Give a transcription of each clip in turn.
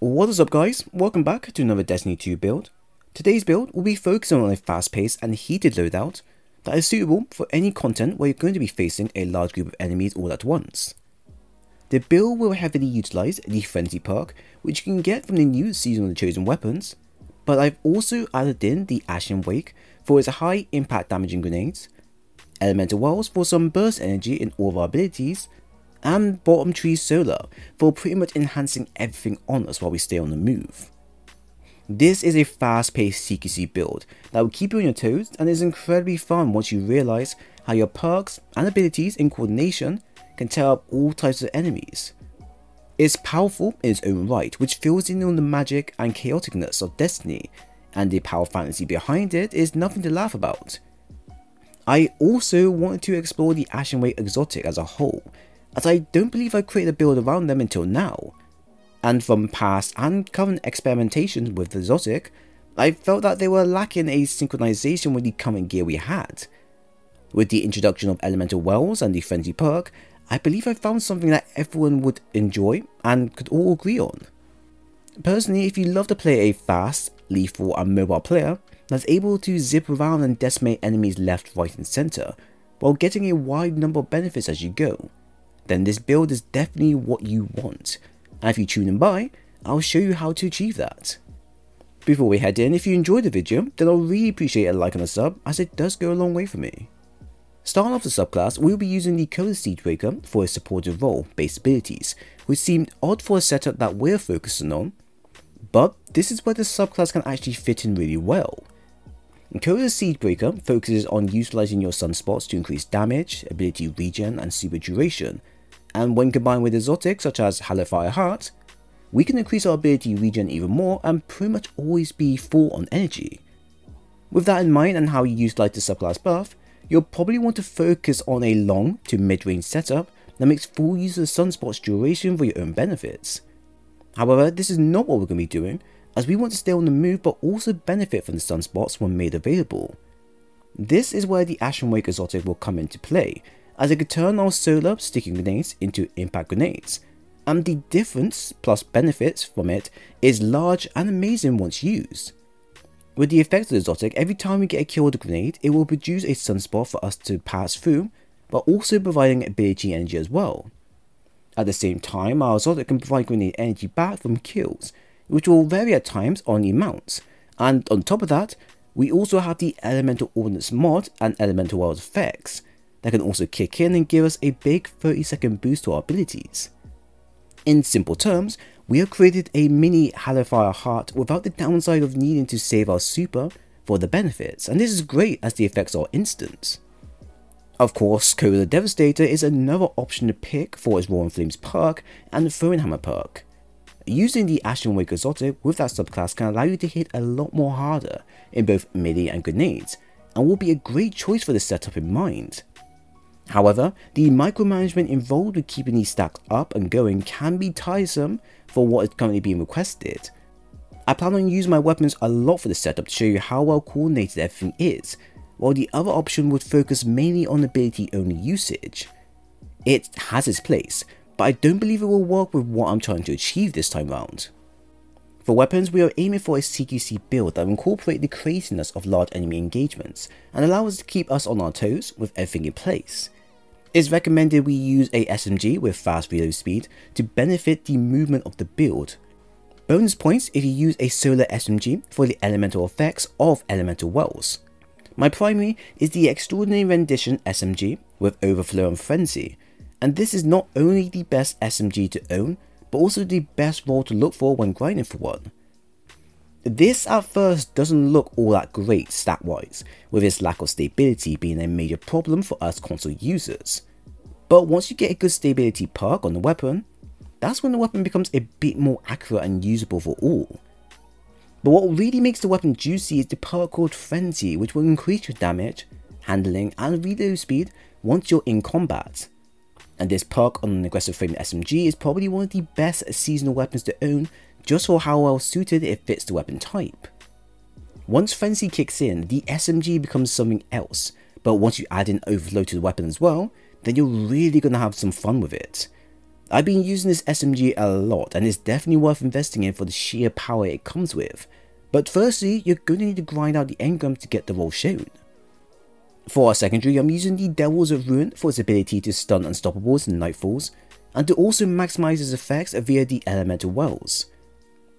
What is up guys, welcome back to another Destiny 2 build. Today's build will be focusing on a fast paced and heated loadout that is suitable for any content where you're going to be facing a large group of enemies all at once. The build will heavily utilise the Frenzy perk which you can get from the new Season of the Chosen Weapons, but I've also added in the Ashen Wake for its high impact damaging grenades, Elemental Wells for some burst energy in all of our abilities, and Bottom Tree Solar for pretty much enhancing everything on us while we stay on the move. This is a fast paced CQC build that will keep you on your toes and is incredibly fun once you realise how your perks and abilities in coordination can tear up all types of enemies. It's powerful in its own right, which fills in on the magic and chaoticness of Destiny, and the power fantasy behind it is nothing to laugh about. I also wanted to explore the Ashen Wake exotic as a whole, as I don't believe I created a build around them until now. And from past and current experimentation with the exotic, I felt that they were lacking a synchronization with the current gear we had. With the introduction of Elemental Wells and the Frenzy perk, I believe I found something that everyone would enjoy and could all agree on. Personally, if you love to play a fast, lethal and mobile player that's able to zip around and decimate enemies left, right and center, while getting a wide number of benefits as you go, then this build is definitely what you want. And if you tune in by, I'll show you how to achieve that. Before we head in, if you enjoyed the video, then I'll really appreciate a like and a sub as it does go a long way for me. Starting off the subclass, we'll be using the Code of Siegebreaker for his supportive role based abilities, which seemed odd for a setup that we're focusing on, but this is where the subclass can actually fit in really well. Code of Siegebreaker focuses on utilizing your sunspots to increase damage, ability regen and super duration, and when combined with exotics such as Hallowfire Heart, we can increase our ability regen even more and pretty much always be full on energy. With that in mind and how you utilize the subclass buff, you'll probably want to focus on a long to mid-range setup that makes full use of sunspot's duration for your own benefits. However, this is not what we're going to be doing, as we want to stay on the move but also benefit from the sunspots when made available. This is where the Ashen Wake exotic will come into play, as it could turn our solar sticking grenades into impact grenades, and the difference plus benefits from it is large and amazing once used. With the effect of the exotic, every time we get a kill with a grenade, it will produce a sunspot for us to pass through, but also providing ability energy as well. At the same time, our exotic can provide grenade energy back from kills, which will vary at times on the amounts, and on top of that, we also have the Elemental Ordnance mod and Elemental Well effects, that can also kick in and give us a big 30 second boost to our abilities. In simple terms, we have created a mini Hallowfire Heart without the downside of needing to save our super for the benefits, and this is great as the effects are instant. Of course, Code of Devastator is another option to pick for its Roaring Flames perk and the Throwing Hammer perk. Using the Ashen Wake exotic with that subclass can allow you to hit a lot more harder in both melee and grenades, and will be a great choice for this setup in mind. However, the micromanagement involved with keeping these stacks up and going can be tiresome for what is currently being requested. I plan on using my weapons a lot for this setup to show you how well coordinated everything is, while the other option would focus mainly on ability only usage. It has its place, but I don't believe it will work with what I'm trying to achieve this time round. For weapons, we are aiming for a CQC build that will incorporate the craziness of large enemy engagements and allow us to keep us on our toes with everything in place. It's recommended we use a SMG with fast reload speed to benefit the movement of the build. Bonus points if you use a solar SMG for the elemental effects of elemental wells. My primary is the Extraordinary Rendition SMG with Overflow and Frenzy, and this is not only the best SMG to own, but also the best roll to look for when grinding for one. This at first doesn't look all that great stat wise, with its lack of stability being a major problem for us console users. But once you get a good stability perk on the weapon, that's when the weapon becomes a bit more accurate and usable for all. But what really makes the weapon juicy is the perk called Frenzy which will increase your damage, handling and reload speed once you're in combat. And this perk on an aggressive frame SMG is probably one of the best seasonal weapons to own just for how well suited it fits the weapon type. Once Frenzy kicks in, the SMG becomes something else, but once you add in Overflow to the weapon as well, then you're really going to have some fun with it. I've been using this SMG a lot and it's definitely worth investing in for the sheer power it comes with. But firstly, you're going to need to grind out the engram to get the roll shown. For our secondary, I'm using the Devils of Ruin for its ability to stun unstoppables and nightfalls, and to also maximize its effects via the Elemental Wells.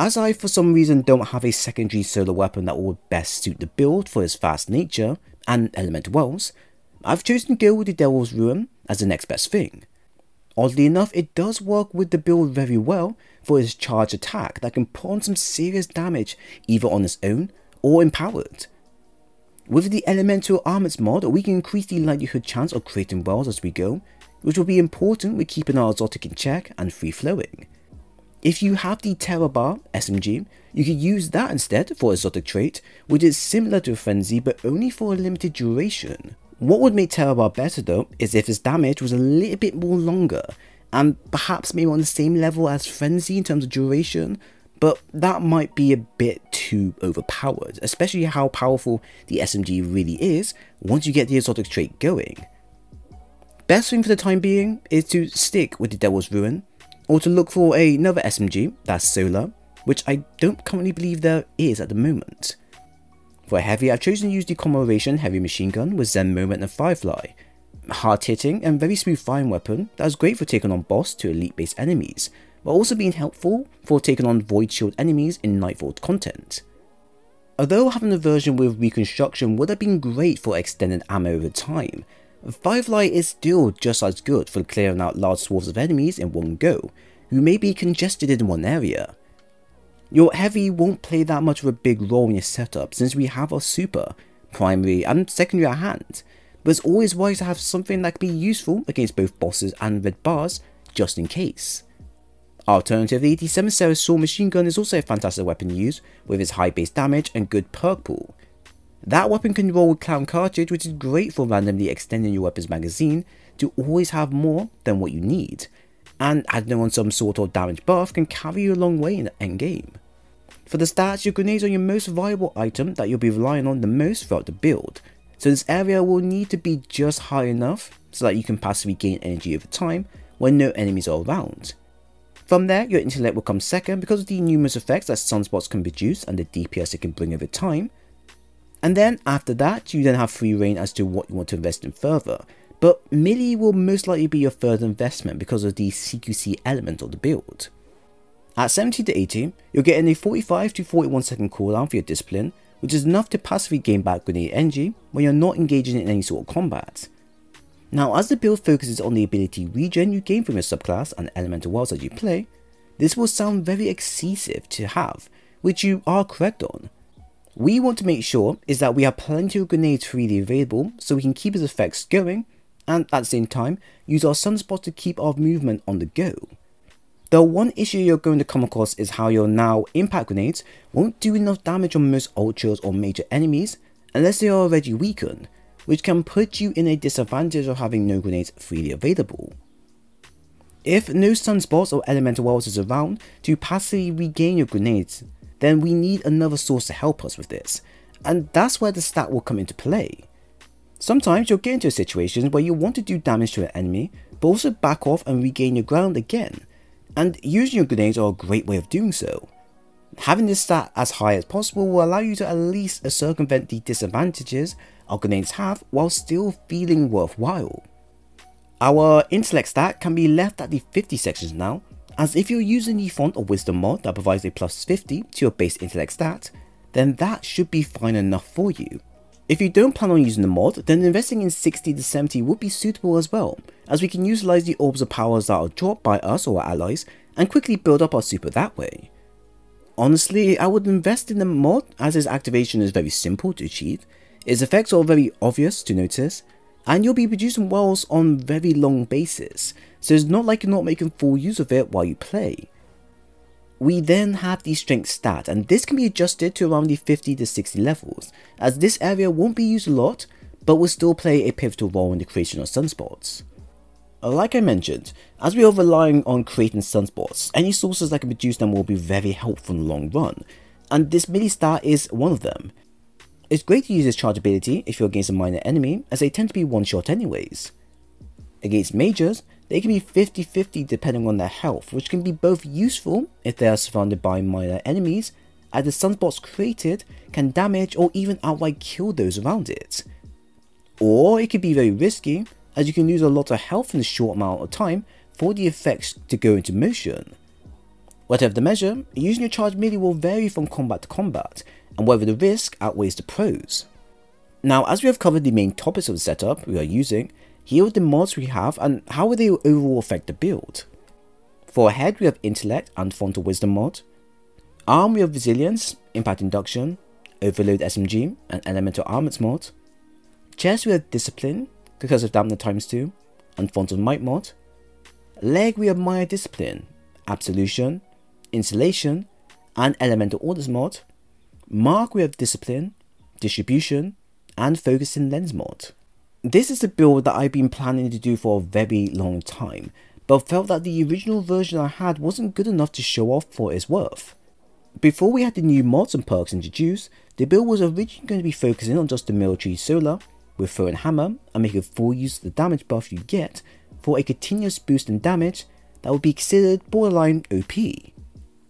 As I for some reason don't have a secondary solar weapon that would best suit the build for its fast nature and Elemental Wells, I've chosen to go with the Devil's Ruin as the next best thing. Oddly enough, it does work with the build very well for its charge attack that can on some serious damage either on its own or empowered. With the Elemental Armaments mod, we can increase the likelihood chance of creating wells as we go, which will be important with keeping our exotic in check and free flowing. If you have the Tarrabah SMG, you could use that instead for exotic trait, which is similar to Frenzy but only for a limited duration. What would make Tarrabah better though, is if its damage was a little bit more longer, and perhaps maybe on the same level as Frenzy in terms of duration, but that might be a bit too overpowered, especially how powerful the SMG really is once you get the exotic trait going. Best thing for the time being is to stick with the Devil's Ruin, or to look for another SMG that's solar, which I don't currently believe there is at the moment. For heavy, I've chosen to use the Commemoration Heavy Machine Gun with Zen Moment and Firefly. Hard hitting and very smooth firing weapon that is great for taking on boss to elite based enemies, while also being helpful for taking on Void Shield enemies in Nightfall content. Although having a version with reconstruction would have been great for extended ammo over time, Firefly is still just as good for clearing out large swaths of enemies in one go, who may be congested in one area. Your heavy won't play that much of a big role in your setup since we have our super, primary and secondary at hand, but it's always wise to have something that can be useful against both bosses and red bars, just in case. Alternatively, the Seventh Seraph Saw machine gun is also a fantastic weapon to use with its high base damage and good perk pool. That weapon can roll with Clown Cartridge which is great for randomly extending your weapon's magazine to always have more than what you need, and adding on some sort of damage buff can carry you a long way in the endgame. For the stats, your grenades are your most viable item that you'll be relying on the most throughout the build, so this area will need to be just high enough so that you can passively gain energy over time when no enemies are around. From there, your intellect will come second because of the numerous effects that sunspots can produce and the DPS it can bring over time. And then after that, you then have free reign as to what you want to invest in further. But melee will most likely be your third investment because of the CQC element of the build. At 70 to 80, you're getting a 45 to 41 second cooldown for your discipline, which is enough to passively gain back grenade energy when you're not engaging in any sort of combat. Now as the build focuses on the ability regen you gain from your subclass and elemental wells as you play, this will sound very excessive to have, which you are correct on. We want to make sure is that we have plenty of grenades freely available so we can keep its effects going and at the same time use our sunspots to keep our movement on the go. The one issue you're going to come across is how your now impact grenades won't do enough damage on most ultras or major enemies unless they are already weakened, which can put you in a disadvantage of having no grenades freely available. If no sunspots or elemental wells is around to passively regain your grenades, then we need another source to help us with this, and that's where the stat will come into play. Sometimes you'll get into a situation where you want to do damage to an enemy, but also back off and regain your ground again, and using your grenades are a great way of doing so. Having this stat as high as possible will allow you to at least circumvent the disadvantages our grenades have while still feeling worthwhile. Our intellect stat can be left at the 50 sections now, as if you're using the Font of Wisdom mod that provides a plus 50 to your base intellect stat, then that should be fine enough for you. If you don't plan on using the mod, then investing in 60 to 70 would be suitable as well, as we can utilize the orbs of powers that are dropped by us or our allies and quickly build up our super that way. Honestly, I would invest in the mod as its activation is very simple to achieve its effects are very obvious to notice, and you'll be producing wells on very long basis, so it's not like you're not making full use of it while you play. We then have the strength stat, and this can be adjusted to around the 50 to 60 levels, as this area won't be used a lot, but will still play a pivotal role in the creation of sunspots. Like I mentioned, as we are relying on creating sunspots, any sources that can produce them will be very helpful in the long run, and this melee star is one of them. It's great to use this charge ability if you're against a minor enemy, as they tend to be one shot anyways. Against majors, they can be 50-50 depending on their health, which can be both useful if they are surrounded by minor enemies, as the sunspots created can damage or even outright kill those around it. Or it could be very risky, as you can lose a lot of health in a short amount of time for the effects to go into motion. Whatever the measure, using your charge melee will vary from combat to combat, and whether the risk outweighs the pros. Now, as we have covered the main topics of the setup we are using, here are the mods we have and how will they overall affect the build. For head we have Intellect and Font of Wisdom mod. Arm we have Resilience, Impact Induction, Overload SMG and Elemental Armaments mod. Chest we have Discipline, Concussive Dampener times 2, and Font of Might mod. Leg we have Maya Discipline, Absolution, Insulation, and Elemental Ordnance mod. Mark we have Discipline, Distribution, and Focusing Lens mod. This is a build that I've been planning to do for a very long time, but felt that the original version I had wasn't good enough to show off for its worth. Before we had the new mods and perks introduced, the build was originally going to be focusing on just the military solar, with throw and hammer, and making full use of the damage buff you get for a continuous boost in damage that would be considered borderline OP.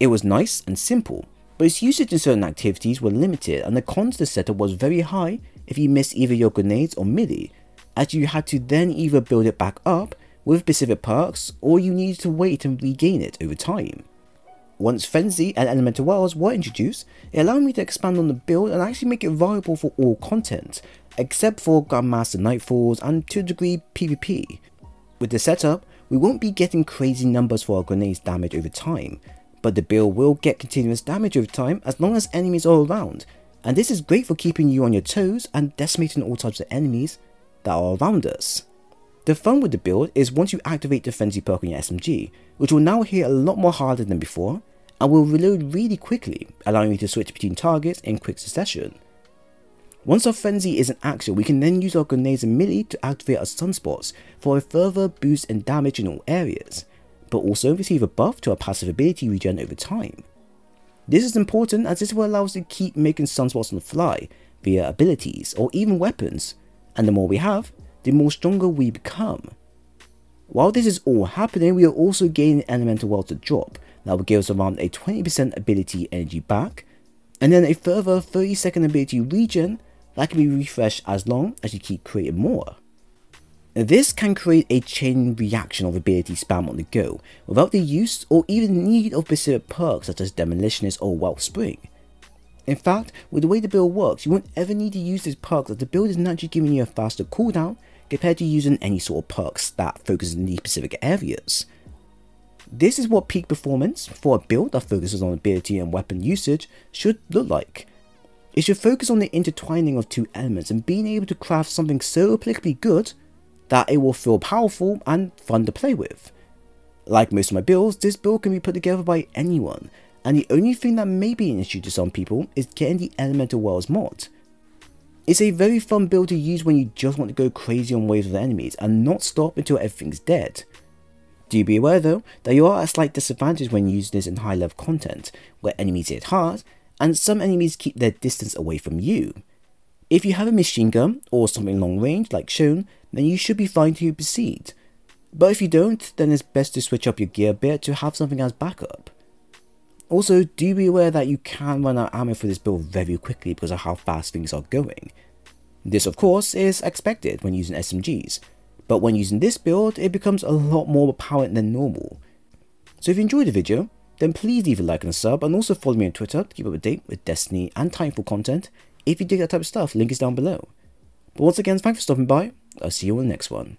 It was nice and simple, but its usage in certain activities were limited and the cons to setup was very high if you missed either your grenades or melee, as you had to then either build it back up with specific perks or you needed to wait and regain it over time. Once Frenzy and Elemental Wells were introduced, it allowed me to expand on the build and actually make it viable for all content, except for Grandmaster Nightfalls and to a degree PvP. With the setup, we won't be getting crazy numbers for our grenades damage over time, but the build will get continuous damage over time as long as enemies are around, and this is great for keeping you on your toes and decimating all types of enemies that are around us. The fun with the build is once you activate the Frenzy perk on your SMG, which will now hit a lot more harder than before, and will reload really quickly, allowing you to switch between targets in quick succession. Once our Frenzy is in action, we can then use our grenades and melee to activate our sunspots for a further boost in damage in all areas, but also receive a buff to our passive ability regen over time. This is important as this will allow us to keep making sunspots on the fly via abilities or even weapons, and the more we have, the more stronger we become. While this is all happening, we are also gaining elemental wells to drop that will give us around a 20% ability energy back, and then a further 30 second ability regen that can be refreshed as long as you keep creating more. This can create a chain reaction of ability spam on the go, without the use or even need of specific perks such as Demolitionist or Wellspring. In fact, with the way the build works, you won't ever need to use this perk as the build is naturally giving you a faster cooldown compared to using any sort of perks that focus in these specific areas. This is what peak performance for a build that focuses on ability and weapon usage should look like. It should focus on the intertwining of two elements and being able to craft something so applicably good that it will feel powerful and fun to play with. Like most of my builds, this build can be put together by anyone, and the only thing that may be an issue to some people is getting the Elemental Wells mod. It's a very fun build to use when you just want to go crazy on waves of enemies and not stop until everything's dead. Do be aware though that you are at a slight disadvantage when using this in high level content, where enemies hit hard, and some enemies keep their distance away from you. If you have a machine gun or something long range like shown, then you should be fine to proceed. But if you don't, then it's best to switch up your gear a bit to have something as backup. Also, do be aware that you can run out ammo for this build very quickly because of how fast things are going. This of course is expected when using SMGs, but when using this build it becomes a lot more apparent than normal. So if you enjoyed the video, then please leave a like and a sub and also follow me on Twitter to keep up to date with Destiny and Titanfall content if you dig that type of stuff, link is down below. But once again, thanks for stopping by, I'll see you on the next one.